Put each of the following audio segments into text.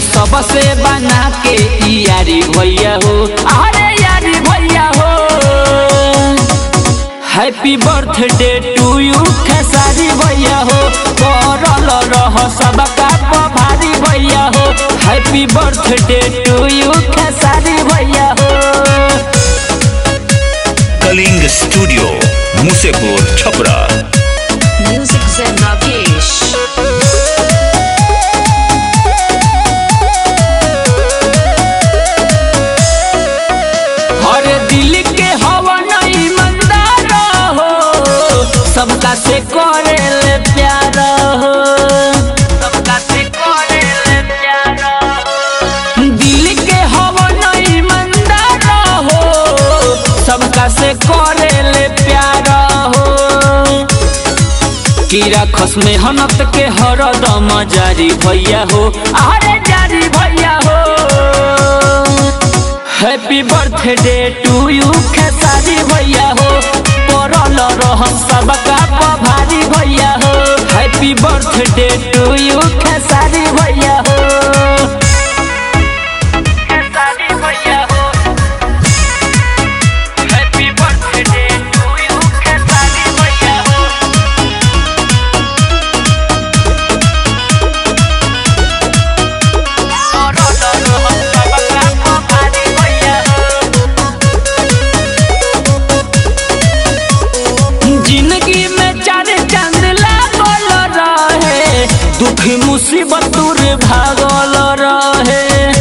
सबसे बना के यारी भैया हो। अरे यारी भैया हो। Happy birthday to you Khesari भैया हो। करल रह सबका भारी भैया हो। Happy birthday to you Khesari भैया हो। कलिंग स्टूडियो, मुसेपुर, छपरा। सबका से करे ले प्यार हो। सबका से करे ले प्यार दिल के मंदार हो। सबका से करे ले प्यार हो। खस में हनत के हरदम जारी भैया हो। अरे जारी भैया हो। Happy birthday to you, Khesari भैया हो। पड़ल रह सबका हो happy birthday to you Khesari भैया दुख मुसीबत दूर भागल रहे।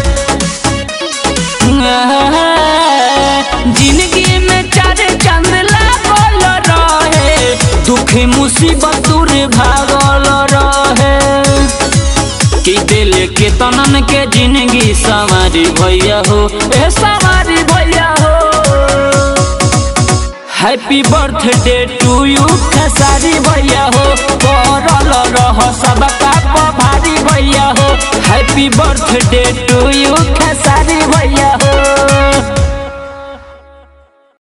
ज़िंदगी में चार चाँद लागल रहे। दुख मुसीबत दूर भागल रहे। कि दिल के तनन के ज़िंदगी सवारी भैया हो, ए सवारी भैया हो। Happy birthday to you Khesari happy birthday to you Khesari भैया हो